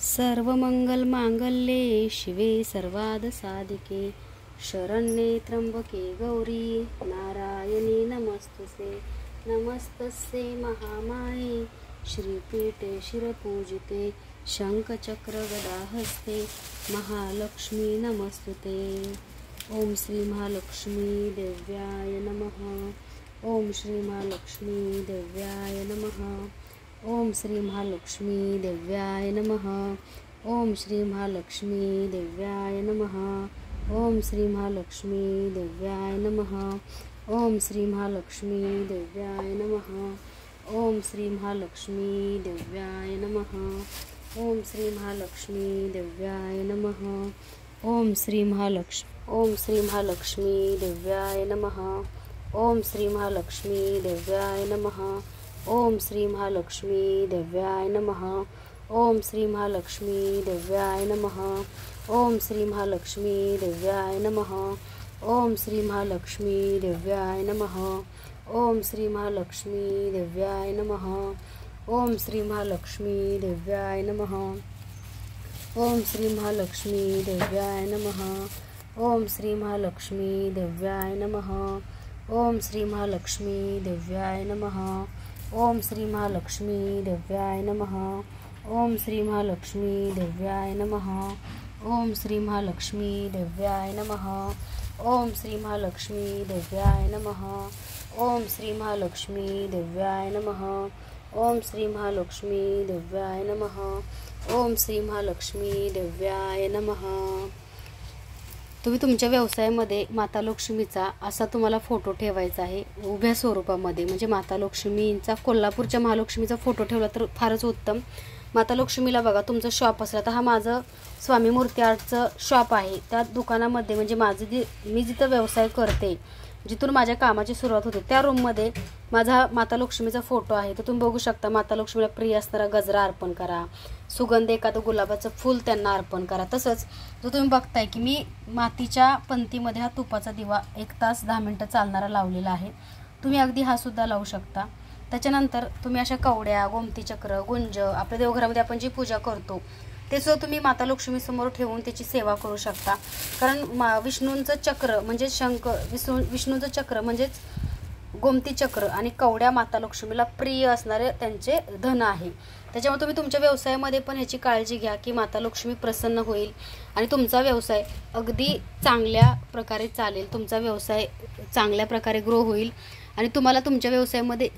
सर्वमंगलमांगल्ये शिवे सर्वादसाधिके शरण्ये त्र्यंबके गौरी नारायणी नमस्तुसे। नमस्तस्ये महामाये श्रीपीठे शिरपूजिते शङ्खचक्रगदाहस्ते महालक्ष्मी नमस्तुते। ॐ श्री महालक्ष्मी देव्याय नमः। ॐ श्री महालक्ष्मी देव्याय नमः امالکشمی دم امالکش دم امالکش دم امالکش دم امالکشمی دم امالکشی دم امالکشی او سی مہالکش دم امالکشی دم ओम श्री महालक्ष्मी दिव्याय नमः। ओम श्री महालक्ष्मी दिव्याय नमः। ओम श्री महालक्ष्मी दिव्याय नमः। ओम श्री महालक्ष्मी दिव्याय नमः। ओम श्री महालक्ष्मी दिव्याय नमः। ओम श्री महालक्ष्मी दिव्याय नमः। ओम श्री महालक्ष्मी दिव्याय नमः। ओम श्री महालक्ष्मी दिव्याय नमः। ओम श्री महालक्ष्मी दिव्याय नमः। ओम श्री महालक्ष्मी दिव्याय नमः. ओम श्री महालक्ष्मी दिव्याय नमः. ओम श्री महालक्ष्मी दिव्याय नमः. ओम श्री महालक्ष्मी दिव्याय नमः. ओम श्री महालक्ष्मी दिव्याय नमः. ओम श्री महालक्ष्मी दिव्याय नमः. ओम श्री महालक्ष्मी दिव्याय नमः. तुम्ही तुमच्या व्यवसायामध्ये माता लक्ष्मीचा असा तुम्हाला फोटो ठेवायचा आहे उभ्या स्वरूपामध्ये. म्हणजे माता लक्ष्मीचा कोल्हापूरच्या महालक्ष्मीचा फोटो ठेवला तर फारच उत्तम. माता लक्ष्मीला बघा तुमचं शॉप असलं. तर हा माझं स्वामी मूर्ती आर्टचं शॉप आहे. त्या दुकानामध्ये म्हणजे माझं जे मी जिथं व्यवसाय करते जिथून माझ्या कामाची सुरुवात होते त्या रूममध्ये माझा माता लक्ष्मीचा फोटो आहे. तर तुम्ही बघू शकता माता लक्ष्मीला प्रिय असणारा गजरा अर्पण करा. सुगंध एखादं गुलाबाचं फूल त्यांना अर्पण करा. तसंच जो तुम्ही बघताय की मी मातीच्या पंथीमध्ये हा तुपाचा दिवा एक तास दहा मिनटं चालणारा लावलेला आहे. तुम्ही अगदी हा सुद्धा लावू शकता. त्याच्यानंतर तुम्ही अशा कवड्या गोमती चक्र गुंज आपल्या देवघरामध्ये आपण जी पूजा करतो ते सुद्धा तुम्ही माता लक्ष्मी समोर ठेवून त्याची सेवा करू शकता. कारण मा विष्णूंचं चक्र म्हणजे शंख विष्णू विष्णूचं चक्र म्हणजेच गोमती चक्र आणि कवड्या माता लक्ष्मीला प्रिय असणारे त्यांचे धन आहे. त्याच्यामुळे तुम्ही तुमच्या व्यवसायामध्ये पण ह्याची काळजी घ्या की माता लक्ष्मी प्रसन्न होईल आणि तुमचा व्यवसाय अगदी चांगल्या प्रकारे चालेल. तुमचा व्यवसाय चांगल्या प्रकारे ग्रो होईल आणि तुम्हाला तुमच्या व्यवसायामध्ये